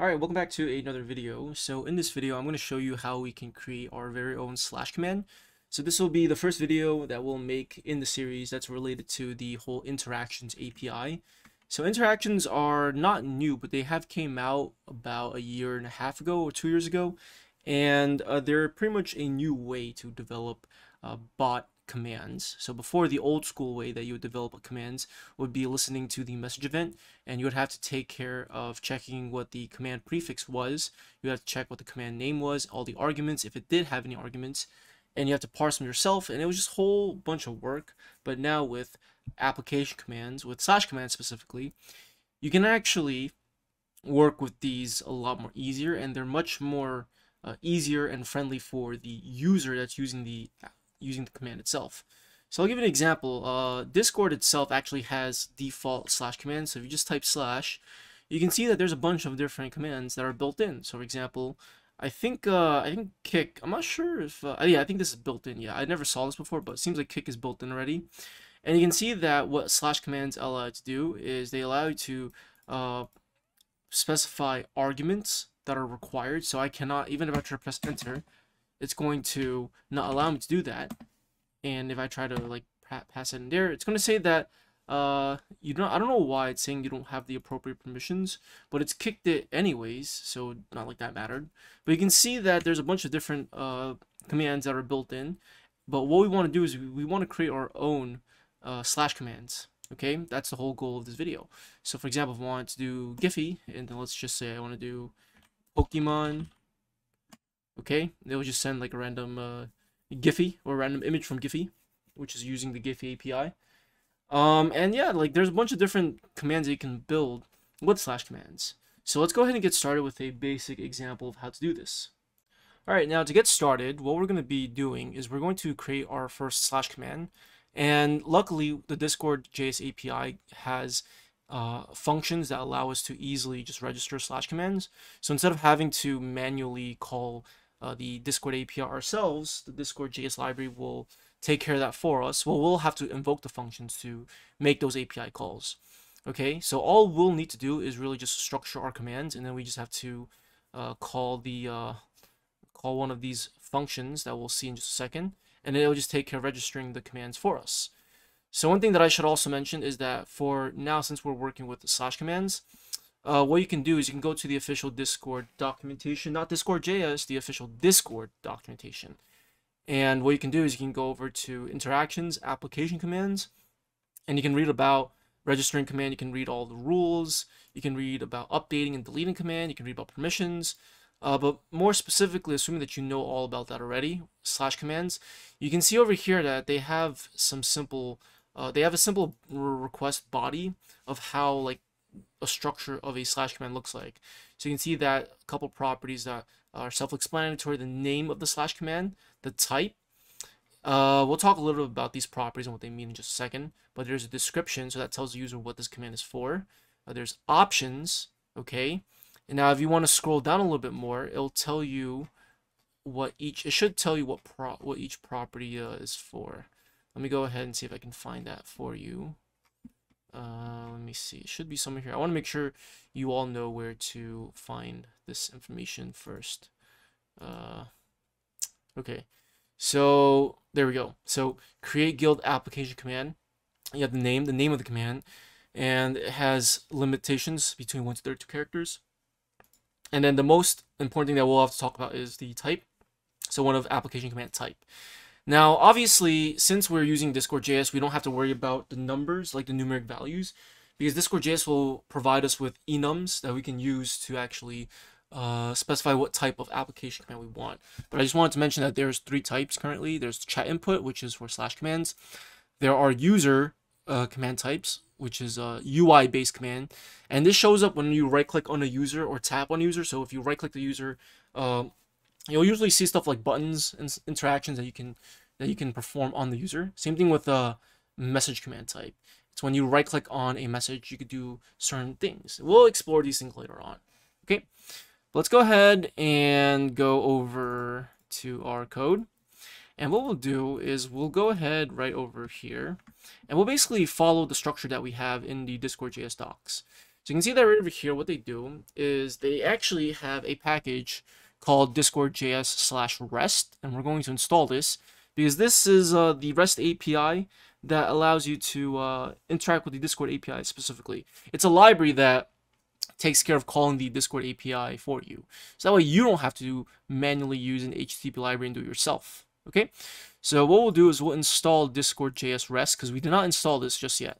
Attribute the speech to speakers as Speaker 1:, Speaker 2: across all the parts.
Speaker 1: Alright, welcome back to another video. So in this video, I'm going to show you how we can create our very own slash command. So this will be the first video that we'll make in the series that's related to the whole interactions API. So interactions are not new, but they have came out about a year and a half ago or two years ago. And uh, they're pretty much a new way to develop uh, bot commands. So before the old school way that you would develop commands would be listening to the message event and you would have to take care of checking what the command prefix was. You have to check what the command name was, all the arguments, if it did have any arguments, and you have to parse them yourself. And it was just a whole bunch of work. But now with application commands, with slash commands specifically, you can actually work with these a lot more easier and they're much more uh, easier and friendly for the user that's using the using the command itself. So I'll give you an example. Uh, Discord itself actually has default slash commands. So if you just type slash, you can see that there's a bunch of different commands that are built in. So for example, I think uh, I think kick. I'm not sure if uh, yeah, I think this is built in. Yeah, I never saw this before, but it seems like kick is built in already. And you can see that what slash commands allow you to do is they allow you to uh, specify arguments that are required. So I cannot even if I try to press enter, it's going to not allow me to do that. And if I try to like pass it in there, it's going to say that uh, you don't. I don't know why it's saying you don't have the appropriate permissions, but it's kicked it anyways, so not like that mattered. But you can see that there's a bunch of different uh, commands that are built in. But what we want to do is we, we want to create our own uh, slash commands. Okay, that's the whole goal of this video. So for example, if I want to do Giphy, and then let's just say I want to do Pokemon okay they will just send like a random uh, Giphy or random image from Giphy which is using the Giphy API um, and yeah like there's a bunch of different commands that you can build with slash commands so let's go ahead and get started with a basic example of how to do this Alright, now to get started, what we're going to be doing is we're going to create our first slash command. And luckily, the Discord JS API has uh, functions that allow us to easily just register slash commands. So instead of having to manually call uh, the Discord API ourselves, the Discord JS library will take care of that for us. Well, we'll have to invoke the functions to make those API calls. Okay, so all we'll need to do is really just structure our commands, and then we just have to uh, call the uh, call one of these functions that we'll see in just a second, and it'll just take care of registering the commands for us. So one thing that I should also mention is that for now, since we're working with the slash commands, uh, what you can do is you can go to the official Discord documentation, not Discord.js, the official Discord documentation. And what you can do is you can go over to interactions, application commands, and you can read about registering command. You can read all the rules. You can read about updating and deleting command. You can read about permissions. Uh, but more specifically, assuming that you know all about that already, slash commands, you can see over here that they have some simple, uh, they have a simple request body of how like a structure of a slash command looks like. So you can see that a couple properties that are self-explanatory, the name of the slash command, the type. Uh, we'll talk a little bit about these properties and what they mean in just a second, but there's a description, so that tells the user what this command is for. Uh, there's options, okay? And now if you want to scroll down a little bit more, it'll tell you what each, it should tell you what pro what each property uh, is for. Let me go ahead and see if I can find that for you. Uh, let me see. It should be somewhere here. I want to make sure you all know where to find this information first. Uh, okay. So there we go. So create guild application command. You have the name, the name of the command, and it has limitations between 1 to 32 characters. And then the most important thing that we'll have to talk about is the type. So one of application command type. Now, obviously, since we're using Discord.js, we don't have to worry about the numbers, like the numeric values, because Discord.js will provide us with enums that we can use to actually uh, specify what type of application command we want. But I just wanted to mention that there's three types currently. There's chat input, which is for slash commands. There are user uh, command types, which is a UI-based command. And this shows up when you right-click on a user or tap on a user. So if you right-click the user, um, you'll usually see stuff like buttons and interactions that you can that you can perform on the user. Same thing with the message command type. It's when you right click on a message, you could do certain things. We'll explore these things later on. Okay, let's go ahead and go over to our code. And what we'll do is we'll go ahead right over here and we'll basically follow the structure that we have in the Discord.js docs. So you can see that right over here, what they do is they actually have a package called discord.js slash rest, and we're going to install this because this is uh, the REST API that allows you to uh, interact with the Discord API specifically. It's a library that takes care of calling the Discord API for you. So that way you don't have to manually use an HTTP library and do it yourself. Okay, so what we'll do is we'll install Discord.js REST because we did not install this just yet.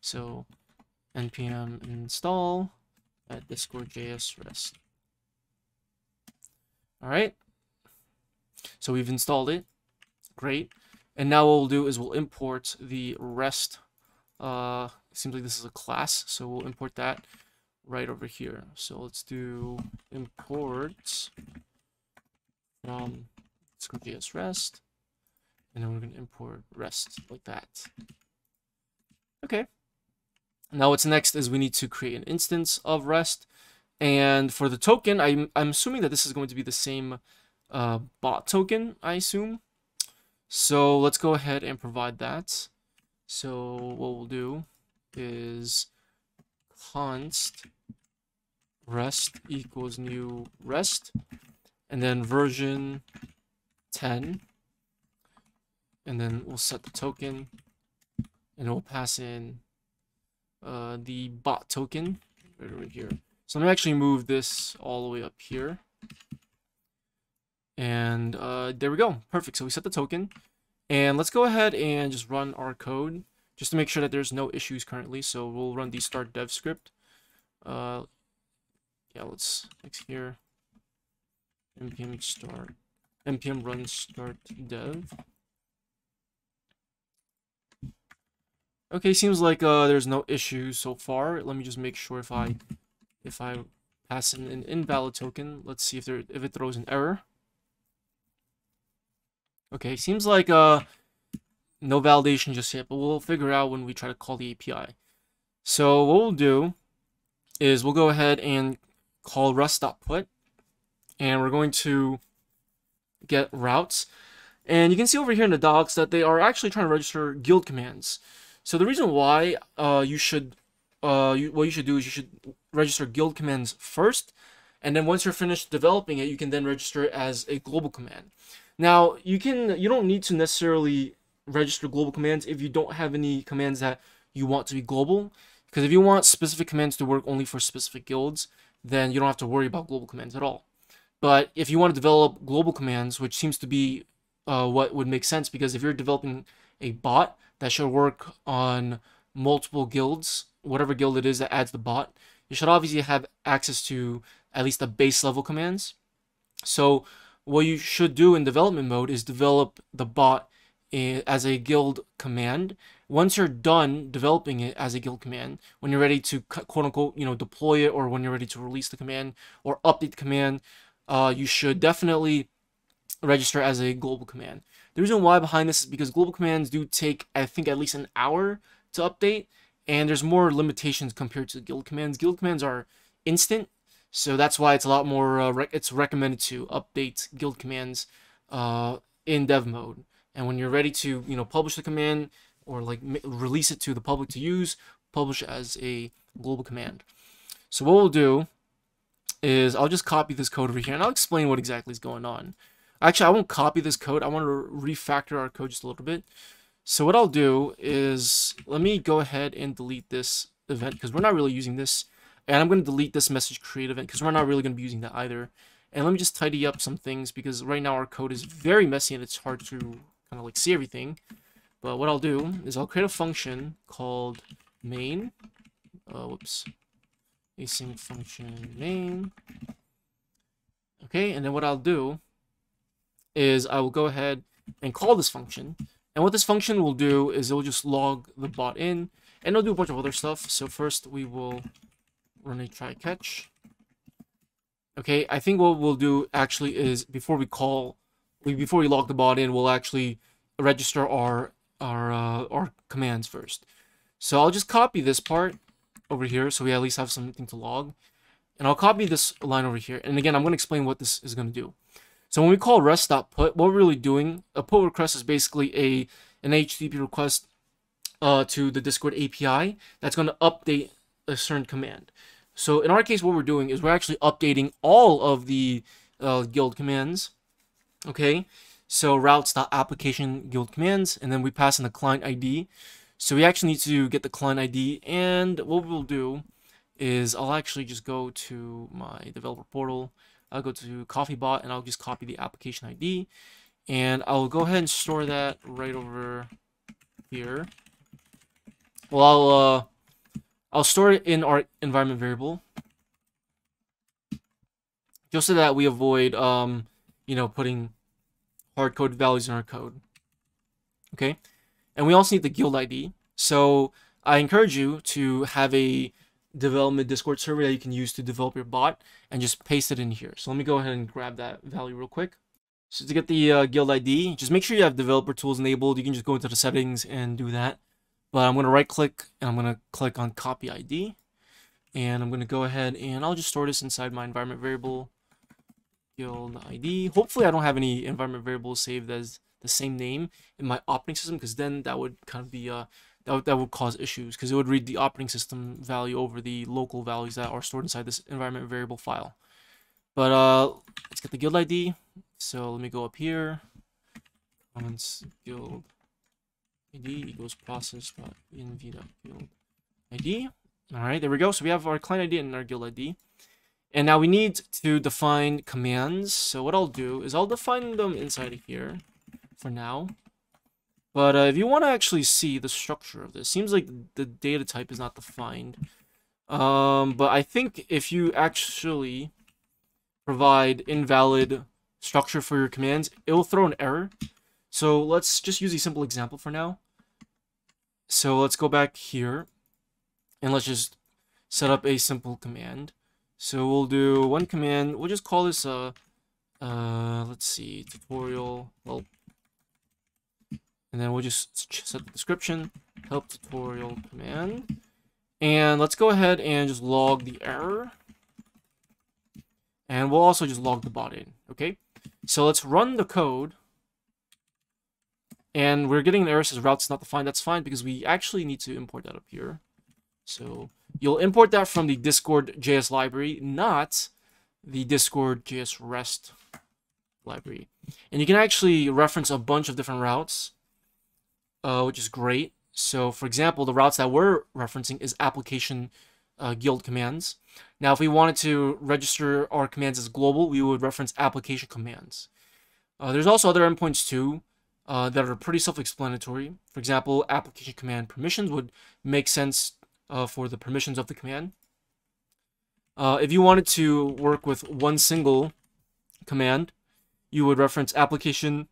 Speaker 1: So npm install at Discord.js REST. All right, so we've installed it. Great. And now what we'll do is we'll import the REST. Uh, seems like this is a class, so we'll import that right over here. So let's do import from Discord.js REST. And then we're going to import REST like that. Okay. Now what's next is we need to create an instance of REST. And for the token, I'm, I'm assuming that this is going to be the same uh, bot token, I assume. So let's go ahead and provide that. So what we'll do is const rest equals new rest and then version 10 and then we'll set the token and we'll pass in uh, the bot token right over here. So I'm actually move this all the way up here. And uh, there we go. Perfect. So we set the token. And let's go ahead and just run our code just to make sure that there's no issues currently. So we'll run the start dev script. Uh, yeah, let's next here. npm start npm run start dev. Okay, seems like uh, there's no issues so far. Let me just make sure if I if I pass in an invalid token. Let's see if there if it throws an error. Okay, seems like uh, no validation just yet, but we'll figure out when we try to call the API. So what we'll do is we'll go ahead and call rest.put, and we're going to get routes. And you can see over here in the docs that they are actually trying to register guild commands. So the reason why uh, you should, uh, you, what you should do is you should register guild commands first, and then once you're finished developing it, you can then register it as a global command. Now, you can you don't need to necessarily register global commands if you don't have any commands that you want to be global. Because if you want specific commands to work only for specific guilds, then you don't have to worry about global commands at all. But if you want to develop global commands, which seems to be uh, what would make sense, because if you're developing a bot that should work on multiple guilds, whatever guild it is that adds the bot, you should obviously have access to at least the base level commands. So what you should do in development mode is develop the bot as a guild command. Once you're done developing it as a guild command, when you're ready to quote unquote, you know, deploy it or when you're ready to release the command or update the command, uh, you should definitely register as a global command. The reason why behind this is because global commands do take, I think, at least an hour to update, and there's more limitations compared to guild commands. Guild commands are instant, so that's why it's a lot more, uh, rec it's recommended to update guild commands uh, in dev mode. And when you're ready to, you know, publish the command or like release it to the public to use, publish as a global command. So what we'll do is I'll just copy this code over here and I'll explain what exactly is going on. Actually, I won't copy this code. I want to refactor our code just a little bit. So what I'll do is let me go ahead and delete this event because we're not really using this and I'm going to delete this message create event because we're not really going to be using that either. And let me just tidy up some things because right now our code is very messy and it's hard to kind of like see everything. But what I'll do is I'll create a function called main. Uh, whoops. Async function main. Okay, and then what I'll do is I will go ahead and call this function. And what this function will do is it will just log the bot in and it'll do a bunch of other stuff. So first we will run a try catch. Okay, I think what we'll do actually is before we call, we before we lock the bot in, we'll actually register our our uh, our commands first. So I'll just copy this part over here so we at least have something to log. And I'll copy this line over here. And again, I'm going to explain what this is going to do. So when we call rest.put, what we're really doing, a put request is basically a an HTTP request uh, to the Discord API that's going to update a certain command. So in our case, what we're doing is we're actually updating all of the uh, guild commands. Okay, so routes.application guild commands, and then we pass in the client ID. So we actually need to get the client ID, and what we'll do is I'll actually just go to my developer portal. I'll go to CoffeeBot, and I'll just copy the application ID, and I'll go ahead and store that right over here. Well, I'll uh, I'll store it in our environment variable. Just so that we avoid, um, you know, putting hard code values in our code. Okay? And we also need the guild ID. So I encourage you to have a development Discord server that you can use to develop your bot and just paste it in here. So let me go ahead and grab that value real quick. So to get the uh, guild ID, just make sure you have developer tools enabled. You can just go into the settings and do that. But I'm going to right click and I'm going to click on copy ID. And I'm going to go ahead and I'll just store this inside my environment variable guild ID. Hopefully I don't have any environment variables saved as the same name in my operating system because then that would kind of be uh that would, that would cause issues because it would read the operating system value over the local values that are stored inside this environment variable file. But uh let's get the guild ID. So let me go up here. Comments guild id equals process.env.guild id. All right, there we go. So we have our client ID and our guild ID. And now we need to define commands. So what I'll do is I'll define them inside of here for now. But uh, if you want to actually see the structure of this, seems like the data type is not defined. Um, but I think if you actually provide invalid structure for your commands, it will throw an error. So let's just use a simple example for now. So let's go back here and let's just set up a simple command. So we'll do one command. We'll just call this a, uh, let's see, tutorial help. And then we'll just set the description, help tutorial command. And let's go ahead and just log the error. And we'll also just log the bot in, okay? So let's run the code. And we're getting an error says routes not defined. That's fine because we actually need to import that up here. So you'll import that from the Discord JS library, not the Discord JS REST library. And you can actually reference a bunch of different routes, uh, which is great. So for example, the routes that we're referencing is application uh, guild commands. Now, if we wanted to register our commands as global, we would reference application commands. Uh, there's also other endpoints too uh, that are pretty self-explanatory. For example, application command permissions would make sense uh, for the permissions of the command. Uh, if you wanted to work with one single command, you would reference application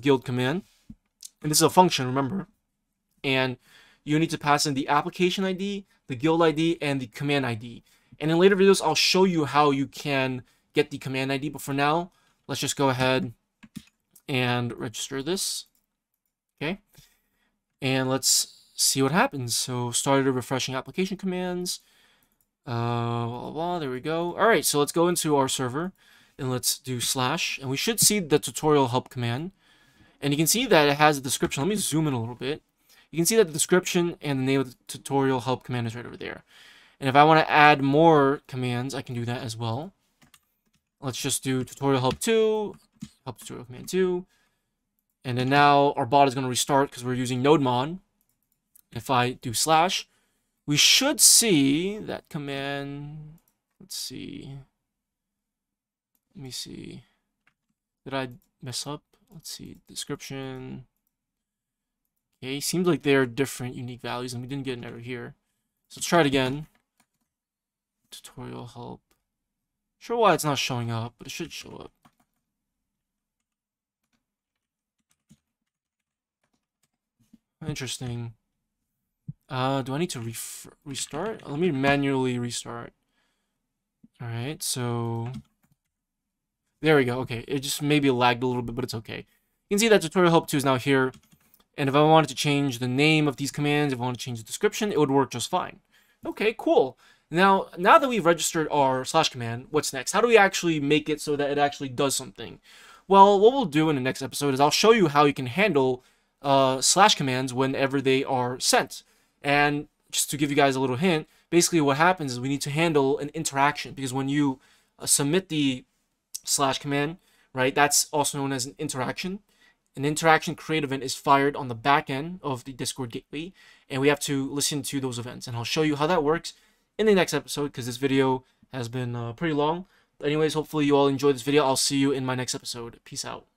Speaker 1: guild command. And this is a function, remember. And you need to pass in the application ID, the guild ID, and the command ID. And in later videos, I'll show you how you can get the command ID. But for now, let's just go ahead and register this. Okay. And let's see what happens. So started refreshing application commands. Uh, blah, blah, blah, there we go. All right, so let's go into our server and let's do slash. And we should see the tutorial help command. And you can see that it has a description. Let me zoom in a little bit. You can see that the description and the name of the tutorial help command is right over there. And if I want to add more commands, I can do that as well. Let's just do tutorial help 2, help tutorial command 2. And then now our bot is going to restart because we're using nodemon. If I do slash, we should see that command. Let's see. Let me see. Did I mess up? Let's see. Description. Okay, seems like they're different unique values and we didn't get an error here. So let's try it again. Tutorial help. Sure why it's not showing up, but it should show up. Interesting. Uh, do I need to re restart? Let me manually restart. All right, so there we go. Okay, it just maybe lagged a little bit, but it's okay. You can see that tutorial help 2 is now here. And if I wanted to change the name of these commands, if I want to change the description, it would work just fine. Okay, cool. Now, now that we've registered our slash command, what's next? How do we actually make it so that it actually does something? Well, what we'll do in the next episode is I'll show you how you can handle uh, slash commands whenever they are sent. And just to give you guys a little hint, basically what happens is we need to handle an interaction because when you uh, submit the slash command, right, that's also known as an interaction. An interaction create event is fired on the back end of the Discord gateway, and we have to listen to those events. And I'll show you how that works in the next episode because this video has been uh, pretty long. Anyways, hopefully you all enjoyed this video. I'll see you in my next episode. Peace out.